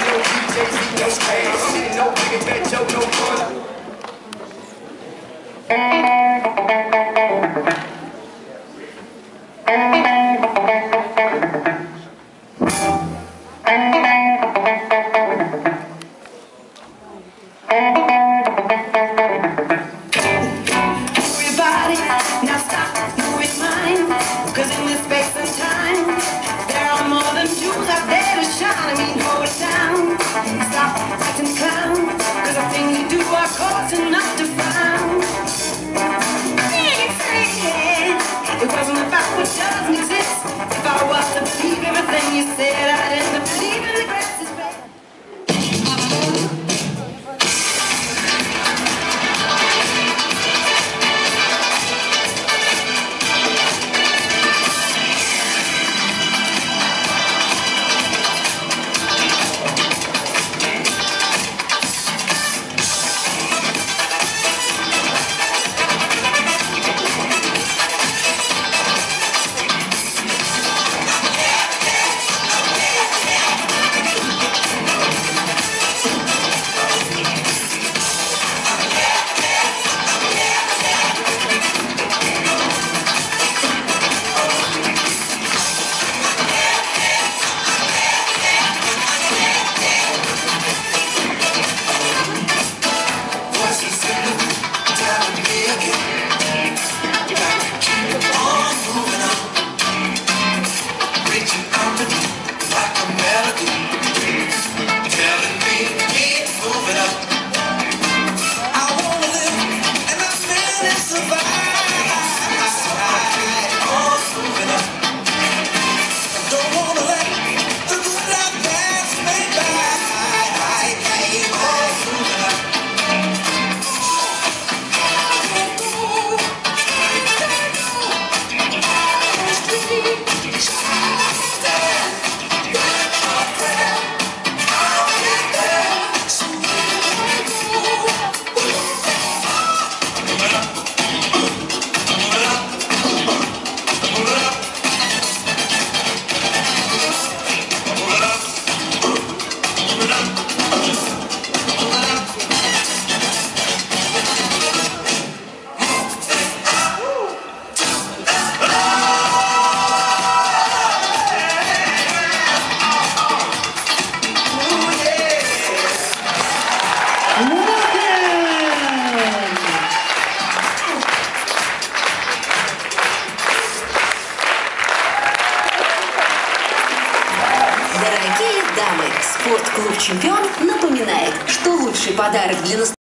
no DJ's see no space. Shit, no nigga that joke, no fun. Дорогие дамы, спортклуб «Чемпион» напоминает, что лучший подарок для настроения